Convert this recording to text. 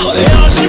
Hold it, hold.